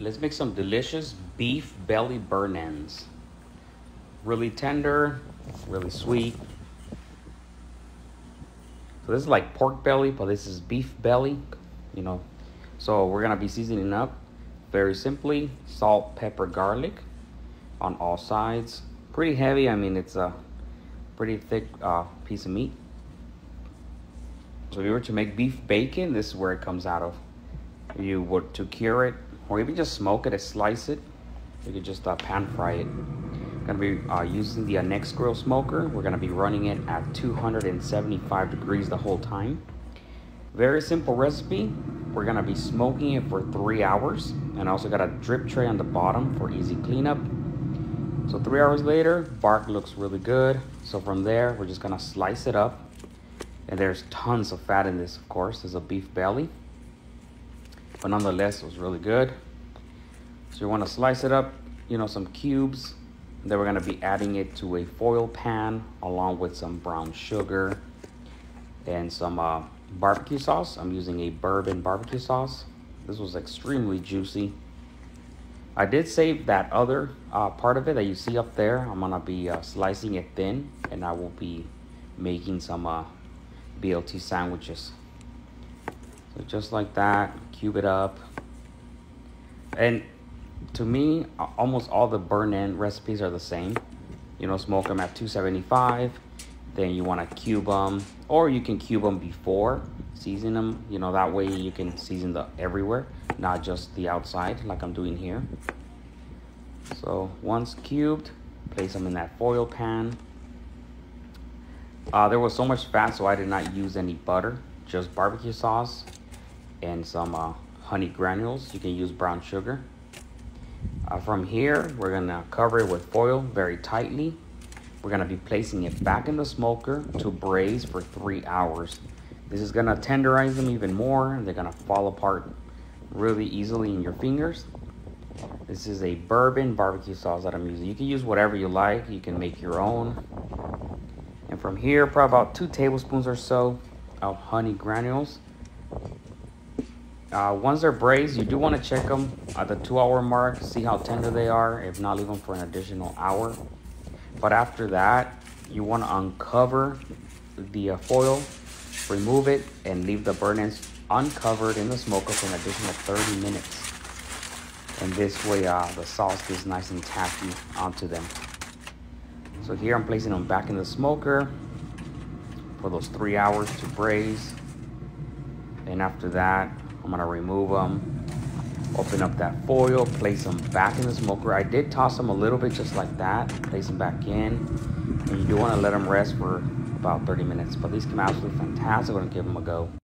let's make some delicious beef belly burn ends. Really tender, really sweet. So this is like pork belly, but this is beef belly, you know. So we're gonna be seasoning up very simply, salt, pepper, garlic on all sides. Pretty heavy, I mean, it's a pretty thick uh, piece of meat. So if you were to make beef bacon, this is where it comes out of. You were to cure it, or even just smoke it and slice it, you could just uh, pan fry it. Gonna be uh, using the uh, Nexgrill smoker. We're gonna be running it at 275 degrees the whole time. Very simple recipe. We're gonna be smoking it for three hours and also got a drip tray on the bottom for easy cleanup. So three hours later, bark looks really good. So from there, we're just gonna slice it up. And there's tons of fat in this, of course. There's a beef belly. But nonetheless, it was really good. So you wanna slice it up, you know, some cubes. Then we're gonna be adding it to a foil pan along with some brown sugar and some uh, barbecue sauce. I'm using a bourbon barbecue sauce. This was extremely juicy. I did save that other uh, part of it that you see up there. I'm gonna be uh, slicing it thin and I will be making some uh, BLT sandwiches. So just like that, cube it up. And to me, almost all the burn end recipes are the same. You know, smoke them at 275. Then you want to cube them, or you can cube them before season them. You know, that way you can season the everywhere, not just the outside like I'm doing here. So once cubed, place them in that foil pan. Uh, there was so much fat, so I did not use any butter, just barbecue sauce and some uh, honey granules. You can use brown sugar. Uh, from here, we're gonna cover it with foil very tightly. We're gonna be placing it back in the smoker to braise for three hours. This is gonna tenderize them even more. They're gonna fall apart really easily in your fingers. This is a bourbon barbecue sauce that I'm using. You can use whatever you like. You can make your own. And from here, probably about two tablespoons or so of honey granules. Uh, once they're braised, you do want to check them at the two hour mark, see how tender they are. If not, leave them for an additional hour. But after that, you want to uncover the uh, foil, remove it, and leave the burn ends uncovered in the smoker for an additional 30 minutes. And this way, uh, the sauce gets nice and tacky onto them. So here I'm placing them back in the smoker for those three hours to braise. And after that, I'm gonna remove them, open up that foil, place them back in the smoker. I did toss them a little bit just like that, place them back in. And you do wanna let them rest for about 30 minutes, but these come out absolutely fantastic. I'm gonna give them a go.